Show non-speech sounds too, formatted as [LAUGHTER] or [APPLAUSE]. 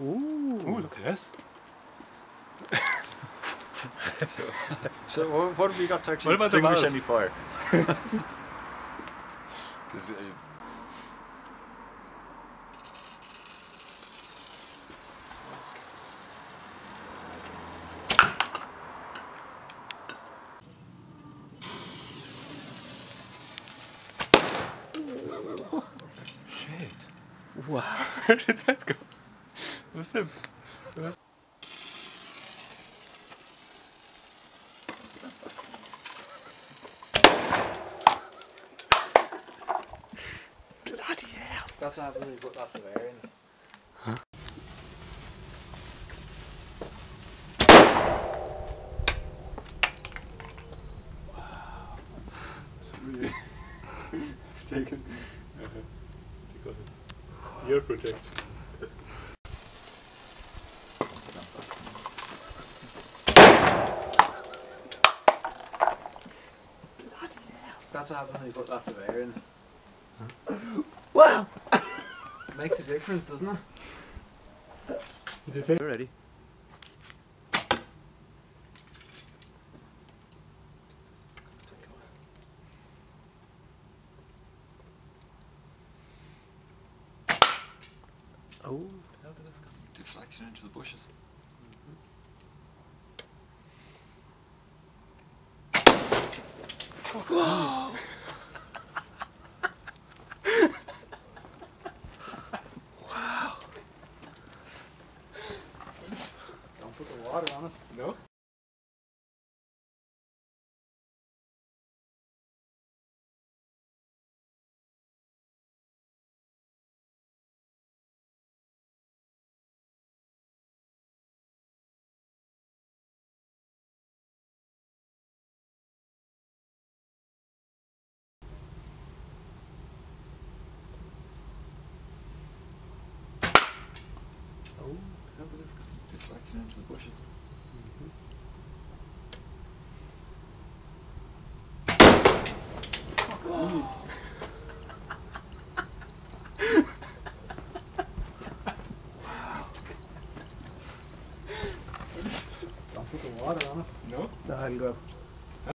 Ooh. Ooh, look at this. [LAUGHS] So, so what, what have we got to actually What about the extinguish valve? any fire? [LAUGHS] 'Cause, uh, Shit. Wow. [LAUGHS] Where did that go? What's the... What's... Bloody hell. That's what happens when you put lots of air in. really [LAUGHS] taken uh, because of ear protection. [LAUGHS] That's what happens when you put lots of air in. Wow. Makes a difference, doesn't it? Did you say? You're ready. Oh. how did this go? Deflection into the bushes. Whoa. wow. Don't put the water on it. No? Oh, how did this go? Deflection into the bushes. Don't put the water on it. No? No, I'll go.